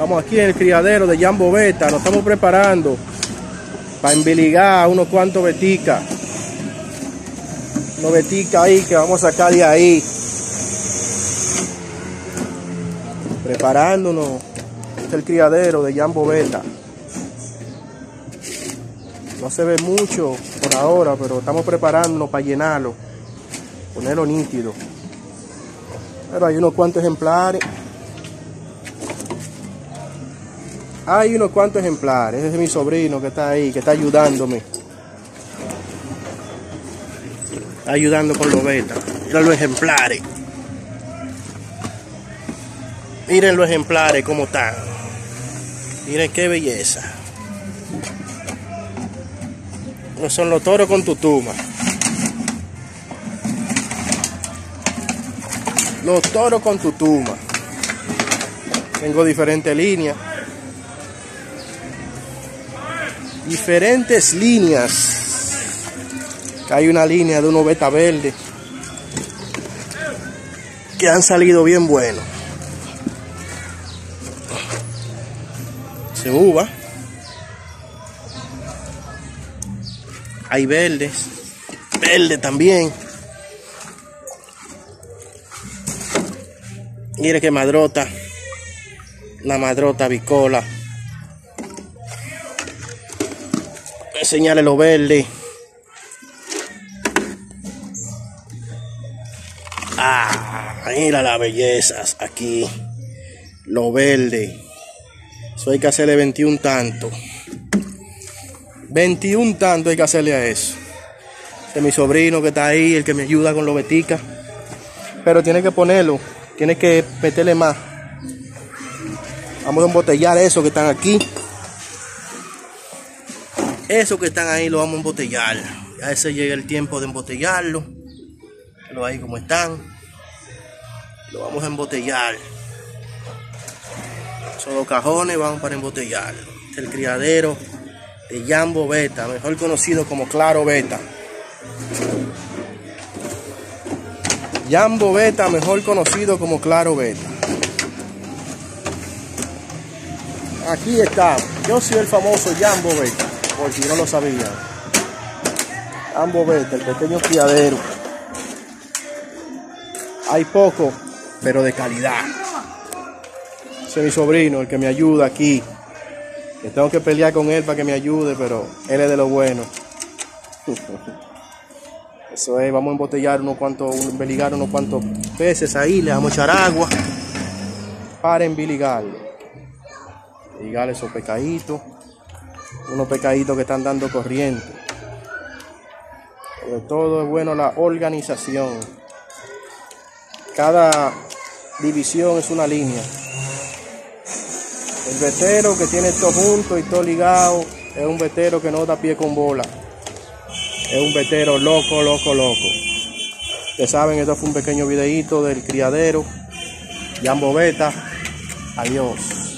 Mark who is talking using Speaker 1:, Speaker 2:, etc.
Speaker 1: Estamos aquí en el criadero de Jambo Beta. Nos estamos preparando para enviligar unos cuantos beticas. Unos beticas ahí que vamos a sacar de ahí. Preparándonos. Este es el criadero de Jambo Beta. No se ve mucho por ahora, pero estamos preparándonos para llenarlo. Ponerlo nítido. Pero hay unos cuantos ejemplares. Hay unos cuantos ejemplares. Ese es mi sobrino que está ahí, que está ayudándome. Ayudando con los betas. Miren los ejemplares. Miren los ejemplares cómo están. Miren qué belleza. Son los toros con tutuma. Los toros con tutuma. Tengo diferentes líneas. Diferentes líneas. Hay una línea de unos beta verde. Que han salido bien buenos. Se uva. Hay verdes. Verde también. Mire que madrota. Una madrota bicola. Enseñarle lo verde. Ah, mira las bellezas aquí. Lo verde. Eso hay que hacerle 21 tanto. 21 tanto hay que hacerle a eso. Este es mi sobrino que está ahí, el que me ayuda con los beticas. Pero tiene que ponerlo tiene que meterle más. Vamos a embotellar eso que están aquí. Eso que están ahí lo vamos a embotellar. Ya ese llega el tiempo de embotellarlo. Lo ahí como están. Lo vamos a embotellar. Son los cajones, vamos para embotellar. Este el criadero de Jambo Beta, mejor conocido como Claro Beta. Jambo Beta, mejor conocido como Claro Beta. Aquí está. Yo soy el famoso Jambo Beta, por si no lo sabían. Jambo Beta, el pequeño criadero. Hay poco, pero de calidad. Ese es mi sobrino, el que me ayuda aquí. Que tengo que pelear con él para que me ayude, pero él es de lo bueno. Eso es, vamos a embotellar unos cuantos, embeligar unos cuantos peces ahí, le vamos a echar agua para embeligarlo. Embeligar esos pecaditos, unos pecaditos que están dando corriente. Sobre todo es bueno la organización. Cada división es una línea. El vetero que tiene todo junto y todo ligado es un vetero que no da pie con bola. Es un vetero loco, loco, loco. Ustedes saben, esto fue un pequeño videito del criadero. Jambo Beta. Adiós.